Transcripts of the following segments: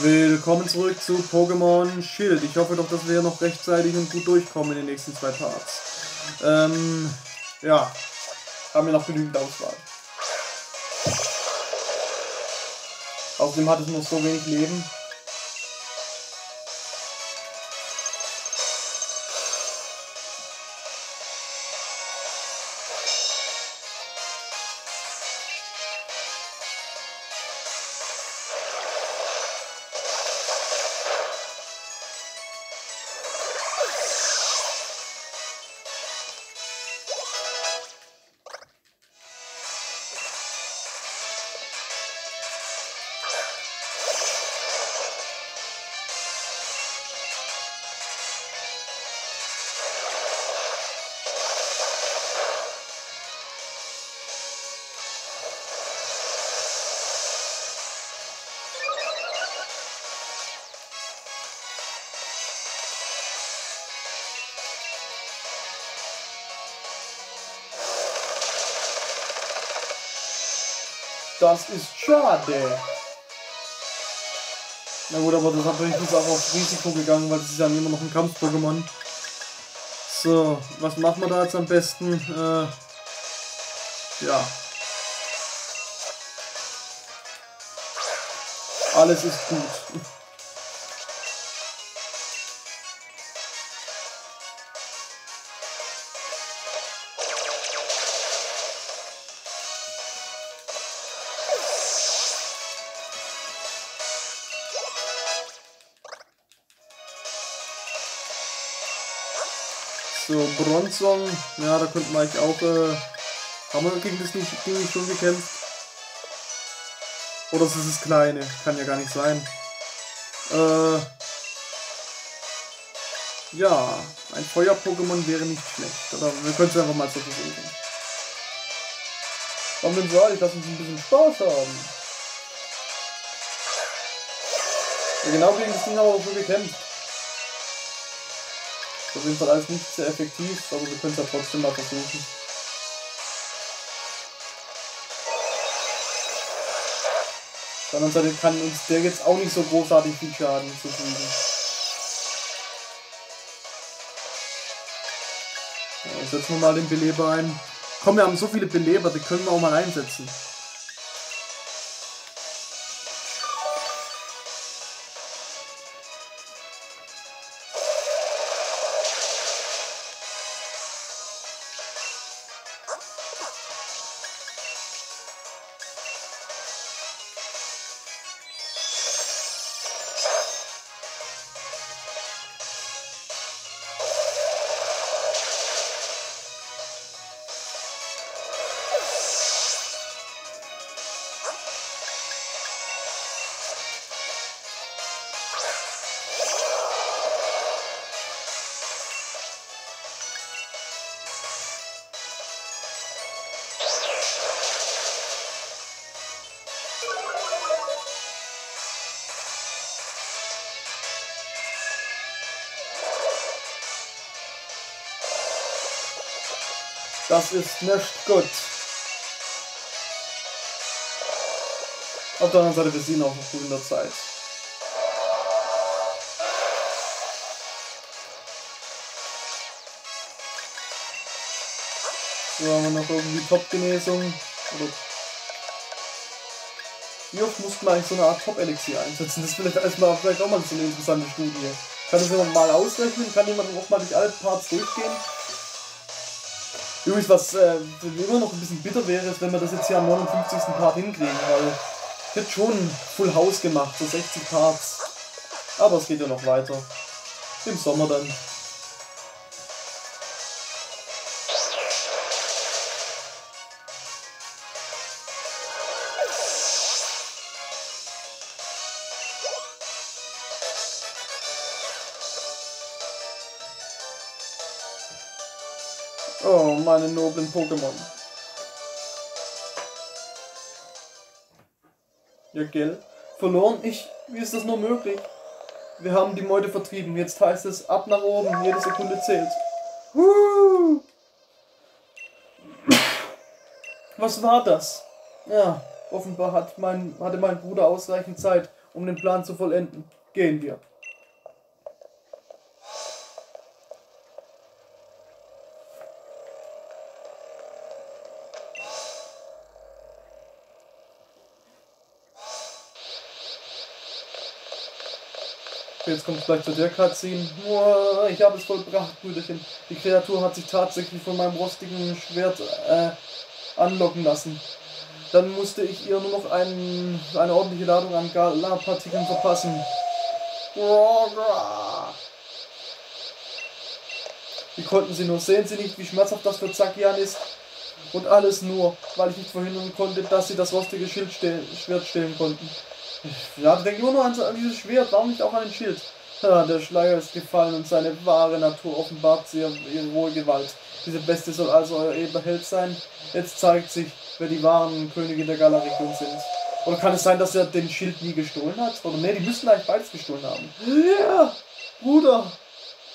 Willkommen zurück zu Pokémon Schild. Ich hoffe doch, dass wir noch rechtzeitig und gut durchkommen in den nächsten zwei Parts. Ähm, ja, haben wir noch genügend Auswahl. Außerdem hat es noch so wenig Leben. Das ist schade. Na gut, aber das hat jetzt auch auf Risiko gegangen, weil das ist ja immer noch ein Kampf-Pokémon. So, was machen wir da jetzt am besten? Äh, ja. Alles ist gut. Bronzong, ja, da könnten wir eigentlich auch, äh, haben wir gegen das nicht, Ding nicht schon gekämpft? Oder ist es das Kleine? Kann ja gar nicht sein. Äh, ja, ein Feuer-Pokémon wäre nicht schlecht. Oder wir können es einfach mal so versuchen. Warum denn so? Ich lass uns ein bisschen Spaß haben. Ja, genau gegen das Ding haben wir auch schon gekämpft. Auf jeden Fall alles nicht sehr effektiv, aber wir können es ja trotzdem mal versuchen. Anderen Seite kann uns der jetzt auch nicht so großartig viel Schaden zufügen. Ja, setzen wir mal den Beleber ein. Komm, wir haben so viele Beleber, die können wir auch mal einsetzen. Das ist nicht gut. Auf der anderen Seite, wir sehen auch noch gut in der Zeit. So, haben wir noch irgendwie Top-Genesung. Wie oft muss man eigentlich so eine Art Top-Elixier einsetzen? Das ist vielleicht erstmal vielleicht auch mal so eine interessante Studie. Kann das jemand mal ausrechnen? Kann jemand auch mal durch alle Parts durchgehen? Übrigens, was äh, immer noch ein bisschen bitter wäre, ist, wenn wir das jetzt hier am 59. Part hinkriegen, weil ich hätte schon Full House gemacht, so 60 Parts. Aber es geht ja noch weiter. Im Sommer dann. Oh, meine noblen Pokémon. Ja, gell? Verloren? Ich? Wie ist das nur möglich? Wir haben die Meute vertrieben. Jetzt heißt es ab nach oben. Jede Sekunde zählt. Huh. Was war das? Ja, offenbar hat mein, hatte mein Bruder ausreichend Zeit, um den Plan zu vollenden. Gehen wir. Jetzt kommt es gleich zu der Cutscene. Ich habe es vollbracht, Brüderchen. Die Kreatur hat sich tatsächlich von meinem rostigen Schwert äh, anlocken lassen. Dann musste ich ihr nur noch ein, eine ordentliche Ladung an Galarpartikeln verpassen. Wie konnten sie nur? Sehen sie nicht, wie schmerzhaft das für Zakian ist? Und alles nur, weil ich nicht verhindern konnte, dass sie das rostige Schild stehlen, Schwert stehlen konnten. Ja, denke nur noch an, an, dieses Schwert, warum nicht auch an den Schild? Ja, der Schleier ist gefallen und seine wahre Natur offenbart sie ihre hohe Gewalt. Diese Beste soll also euer edler Held sein. Jetzt zeigt sich, wer die wahren Könige der Galaregion sind. Oder kann es sein, dass er den Schild nie gestohlen hat? Oder ne, die müssen eigentlich beides gestohlen haben. Ja, Bruder,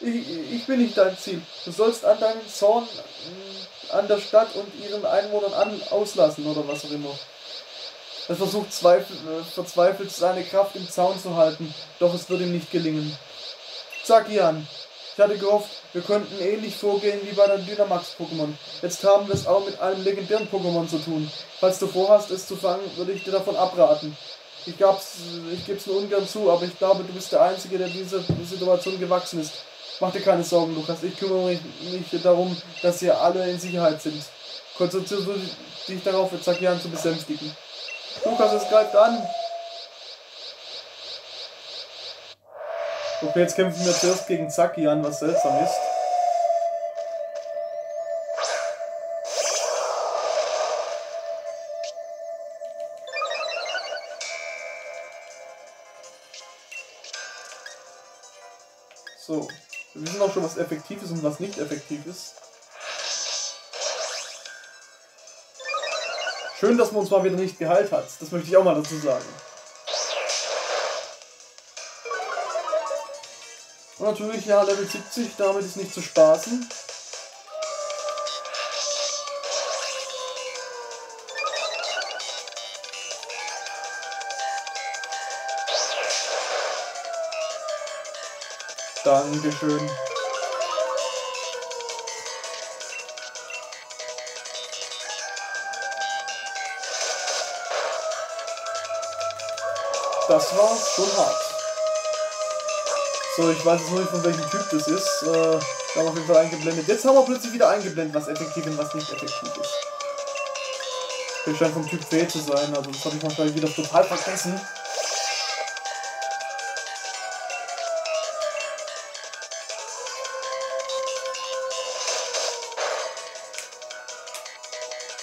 ich, ich bin nicht dein Ziel. Du sollst an deinen Zorn mm, an der Stadt und ihren Einwohnern an, auslassen oder was auch immer. Er versucht zweifel, äh, verzweifelt seine Kraft im Zaun zu halten, doch es wird ihm nicht gelingen. Zakian, ich hatte gehofft, wir könnten ähnlich vorgehen wie bei den Dynamax-Pokémon. Jetzt haben wir es auch mit einem legendären Pokémon zu tun. Falls du vorhast, es zu fangen, würde ich dir davon abraten. Ich, ich gebe es nur ungern zu, aber ich glaube, du bist der Einzige, der dieser Situation gewachsen ist. Mach dir keine Sorgen, Lukas. Ich kümmere mich, mich darum, dass ihr alle in Sicherheit sind. Konzentriere dich darauf, Zakian zu besänftigen. Lukas, es greift an. Okay, jetzt kämpfen wir zuerst gegen Zaki an, was seltsam ist. So, wir wissen auch schon, was effektiv ist und was nicht effektiv ist. Schön, dass man uns mal wieder nicht geheilt hat. Das möchte ich auch mal dazu sagen. Und natürlich, ja, Level 70, damit ist nicht zu spaßen. Dankeschön. Das war schon hart. So, ich weiß jetzt nur nicht von welchem Typ das ist. Äh, wir haben auf jeden Fall eingeblendet. Jetzt haben wir plötzlich wieder eingeblendet, was effektiv und was nicht effektiv ist. Der scheint vom Typ W zu sein, also das habe ich wahrscheinlich wieder total vergessen.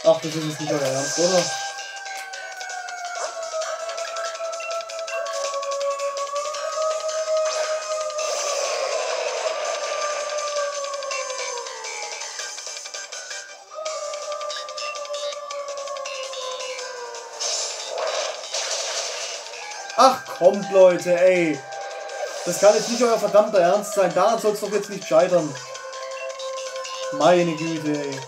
Ach, das ist jetzt nicht euer Ernst, oder? Kommt, Leute, ey. Das kann jetzt nicht euer verdammter Ernst sein. Daran soll es doch jetzt nicht scheitern. Meine Güte, ey.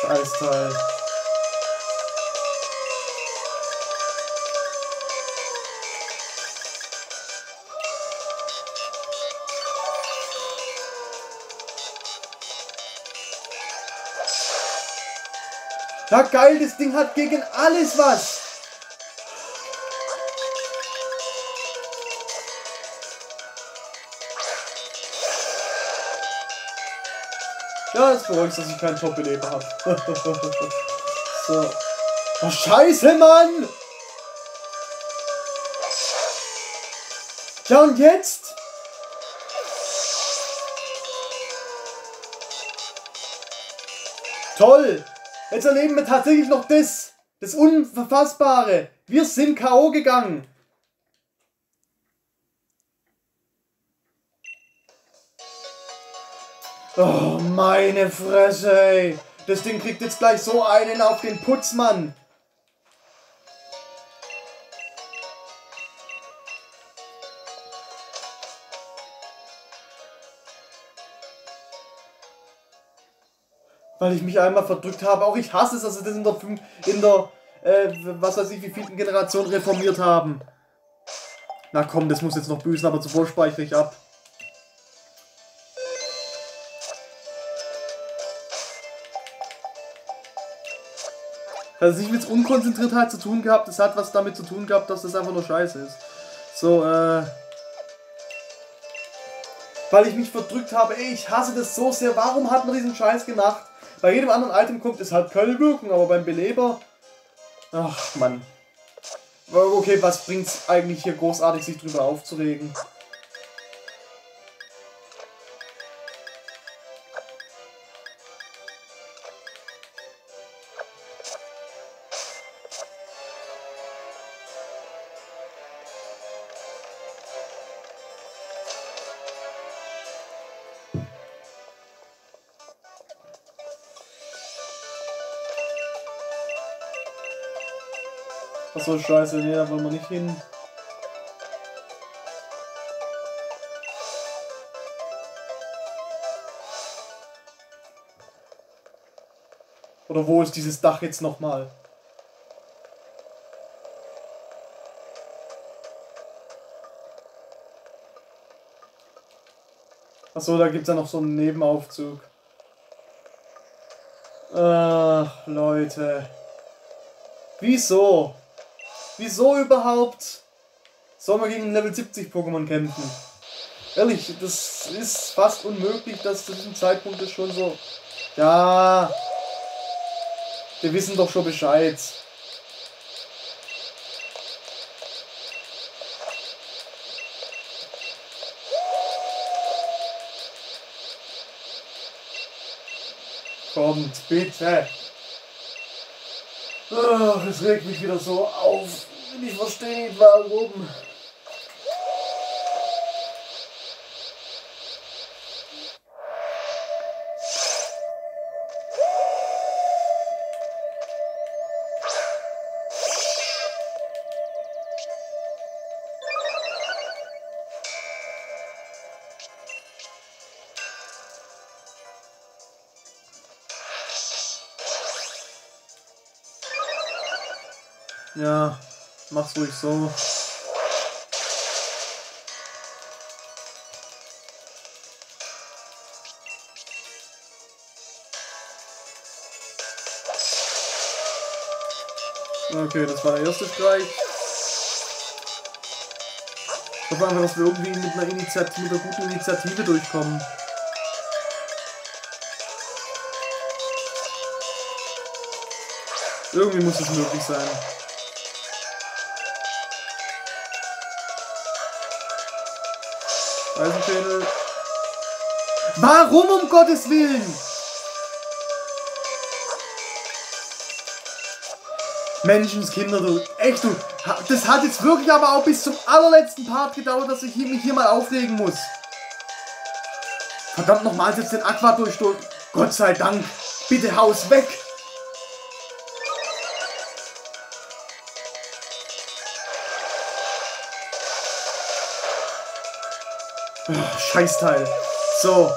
Scheißteil. Ja, geil, das Ding hat gegen alles was. Ja, es beruhigt, dass ich keinen Top-Beleber habe. so. Oh, scheiße, Mann! Ja, und jetzt? Toll! Jetzt erleben wir tatsächlich noch das. Das Unverfassbare. Wir sind K.O. gegangen. Oh, meine Fresse, ey. Das Ding kriegt jetzt gleich so einen auf den Putzmann. Weil ich mich einmal verdrückt habe. Auch ich hasse es, dass sie das in der, in der äh, was weiß ich, wie vielen Generation reformiert haben. Na komm, das muss jetzt noch büßen, aber zuvor speichere ich ab. Hat nicht mit Unkonzentriertheit zu tun gehabt, das hat was damit zu tun gehabt, dass das einfach nur scheiße ist. So, äh. Weil ich mich verdrückt habe, ey, ich hasse das so sehr, warum hat man diesen Scheiß gemacht? Bei jedem anderen Item kommt es halt keine Wirkung, aber beim Beleber. Ach, Mann. Okay, was bringt's eigentlich hier großartig, sich drüber aufzuregen? Achso, scheiße, nee, da wollen wir nicht hin. Oder wo ist dieses Dach jetzt nochmal? Achso, da gibt es ja noch so einen Nebenaufzug. Ach, Leute. Wieso? Wieso überhaupt soll man gegen Level 70 Pokémon kämpfen? Ehrlich, das ist fast unmöglich, dass zu diesem Zeitpunkt das schon so. Ja. Wir wissen doch schon Bescheid. Kommt, bitte. Ach, es regt mich wieder so auf. Ich verstehe nicht warum. Ja, mach's ruhig so. Okay, das war der erste Streich. Ich hoffe einfach, dass wir irgendwie mit einer Initiative, einer guten Initiative durchkommen. Irgendwie muss es möglich sein. Eisenschädel. Warum um Gottes Willen? Menschenskinder, du. Echt, du. Das hat jetzt wirklich aber auch bis zum allerletzten Part gedauert, dass ich mich hier mal aufregen muss. Verdammt nochmal, jetzt den Aqua durch. Gott sei Dank. Bitte Haus weg. Scheißteil. So.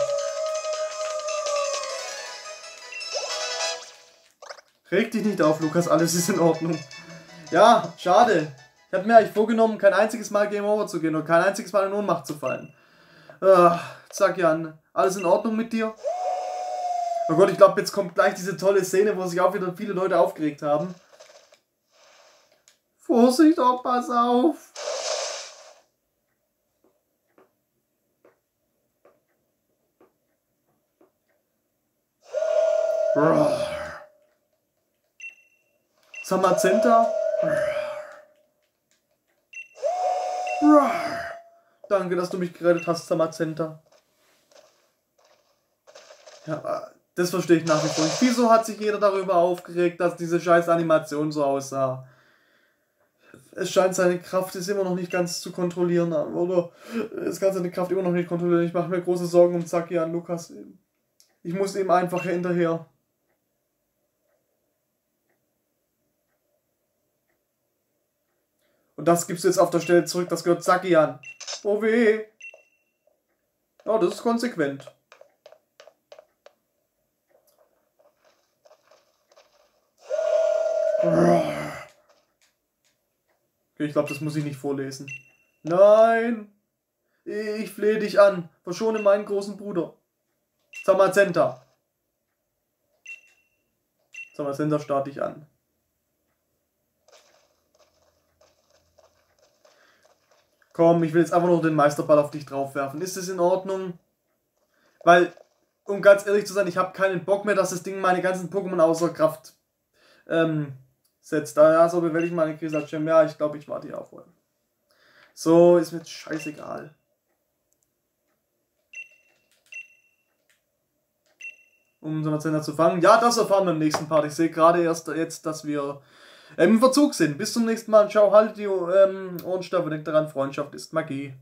Reg dich nicht auf, Lukas, alles ist in Ordnung. Ja, schade. Ich habe mir eigentlich vorgenommen, kein einziges Mal Game Over zu gehen und kein einziges Mal in Ohnmacht zu fallen. Uh, sag Jan, alles in Ordnung mit dir? Oh Gott, ich glaube, jetzt kommt gleich diese tolle Szene, wo sich auch wieder viele Leute aufgeregt haben. Vorsicht, oh, pass auf. Samazenta. Danke, dass du mich gerettet hast, Samazenta. Ja, das verstehe ich nach wie vor nicht. Wieso hat sich jeder darüber aufgeregt, dass diese scheiß Animation so aussah? Es scheint seine Kraft ist immer noch nicht ganz zu kontrollieren, oder? Es kann seine Kraft immer noch nicht kontrollieren. Ich mache mir große Sorgen um Zaki an Lukas. Ich muss ihm einfach hinterher. Und das gibst du jetzt auf der Stelle zurück, das gehört Saki an. Oh weh. Oh, das ist konsequent. Okay, ich glaube, das muss ich nicht vorlesen. Nein! Ich flehe dich an. Verschone meinen großen Bruder. Samazenta. Samazenta starte ich an. Komm, ich will jetzt einfach nur den Meisterball auf dich draufwerfen. Ist das in Ordnung? Weil, um ganz ehrlich zu sein, ich habe keinen Bock mehr, dass das Ding meine ganzen Pokémon außer Kraft ähm, setzt. Da ja, so bewältige ich meine Krise Ja, ich glaube, ich warte hier auf. So, ist mir jetzt scheißegal. Um so einen Zehner zu fangen. Ja, das erfahren wir im nächsten Part. Ich sehe gerade erst jetzt, dass wir im Verzug sind. Bis zum nächsten Mal. Ciao, halt die ähm, Ohrenstaffe. Denkt daran, Freundschaft ist Magie.